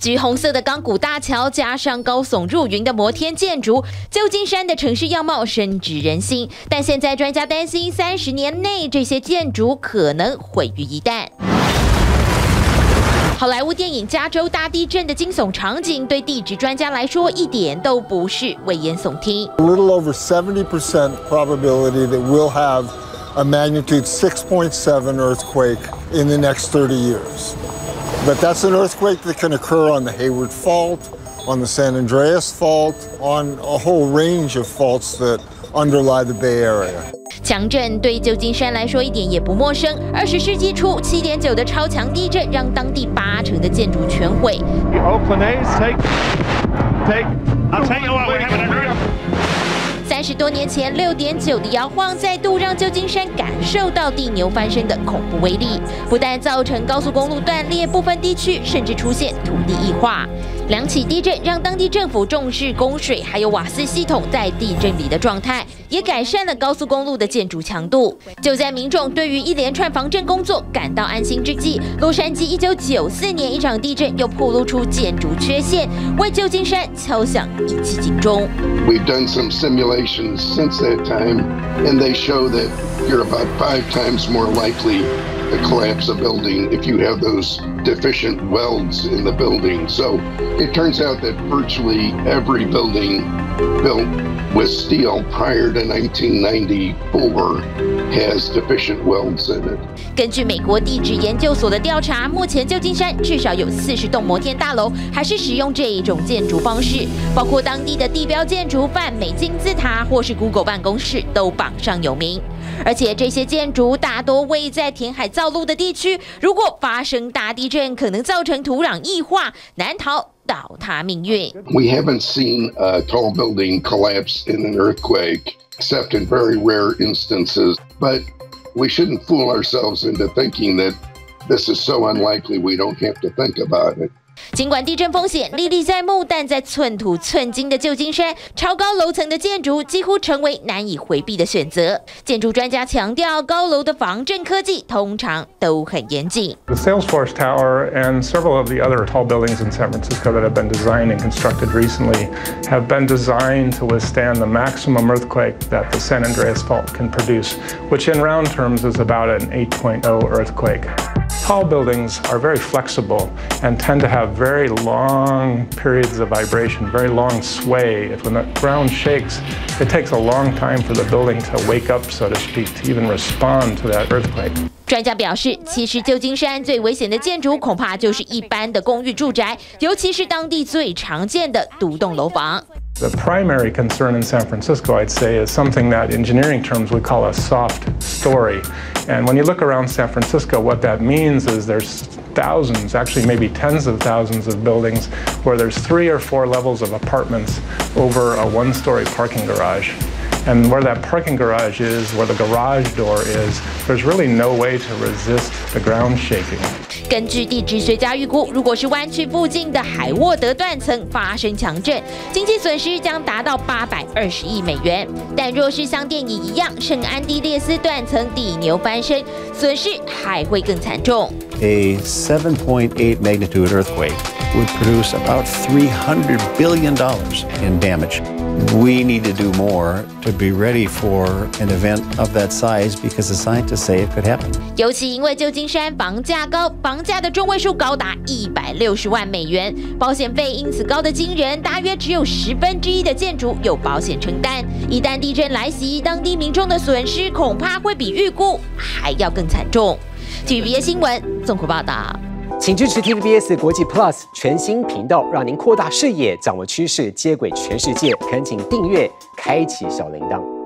橘红色的钢骨大桥，加上高耸入云的摩天建筑，旧金山的城市样貌深植人心。但现在专家担心，三十年内这些建筑可能毁于一旦。好莱坞电影《加州大地震》的惊悚场景，对地质专家来说一点都不是危言耸听。A little over seventy percent probability that we'll have a magnitude six point seven earthquake in the next thirty years. But that's an earthquake that can occur on the Hayward Fault, on the San Andreas Fault, on a whole range of faults that underlie the Bay Area. 强震对旧金山来说一点也不陌生。二十世纪初，七点九的超强地震让当地八成的建筑全毁。Oakland A's take, take. I'll tell you what, we haven't heard. 三十多年前，六点九的摇晃再度让旧金山感受到地牛翻身的恐怖威力，不但造成高速公路断裂，部分地区甚至出现土地异化。两起地震让当地政府重视供水还有瓦斯系统在地震里的状态，也改善了高速公路的建筑强度。就在民众对于一连串防震工作感到安心之际，洛杉矶一九九四年一场地震又暴露出建筑缺陷，为旧金山敲响一记警钟。We've done some simulations since that time, and they show that you're about five times more likely to collapse a building if you have those deficient welds in the building. So it turns out that virtually every building built with steel prior to 1994 has deficient welds in it. 根据美国地质研究所的调查，目前旧金山至少有四十栋摩天大楼还是使用这一种建筑方式，包括当地的地标建筑范美金字塔或是 Google 办公室都榜上有名。 而且这些建筑大多位在填海造陆的地区，如果发生大地震，可能造成土壤液化，难逃倒塌命运。We haven't seen a tall building collapse in an earthquake, except in very rare instances. But we shouldn't fool ourselves into thinking that this is so unlikely we don't have to think about it. 尽管地震风险历历在目，但在寸土寸金的旧金山，超高楼层的建筑几乎成为难以回避的选择。建筑专家强调，高楼的防震科技通常都很严谨。The Salesforce Tower and several of the other tall buildings in San Francisco that have been designed and constructed recently have been designed to withstand the maximum earthquake that the San Andreas Fault can produce, which in round terms is about an 8.0 earthquake. Tall buildings are very flexible and tend to have very long periods of vibration, very long sway. If when the ground shakes, it takes a long time for the building to wake up, so to speak, to even respond to that earthquake. 专家表示，其实旧金山最危险的建筑恐怕就是一般的公寓住宅，尤其是当地最常见的独栋楼房。 The primary concern in San Francisco, I'd say, is something that engineering terms we call a soft story. And when you look around San Francisco, what that means is there's thousands, actually maybe tens of thousands of buildings where there's three or four levels of apartments over a one story parking garage. And where that parking garage is, where the garage door is, there's really no way to resist the ground shaking. 根据地质学家预估，如果是湾区附近的海沃德断层发生强震，经济损失将达到八百二十亿美元。但若是像电影一样，圣安地列斯断层地牛翻身，损失还会更惨重。 A 7.8 magnitude earthquake would produce about $300 billion in damage. We need to do more to be ready for an event of that size because the scientists say it could happen. 尤其因为旧金山房价高，房价的中位数高达一百六十万美元，保险费因此高得惊人，大约只有十分之一的建筑有保险承担。一旦地震来袭，当地民众的损失恐怕会比预估还要更惨重。TVB 新闻综合报道。请支持 TVBS 国际 Plus 全新频道，让您扩大视野，掌握趋势，接轨全世界。恳请订阅，开启小铃铛。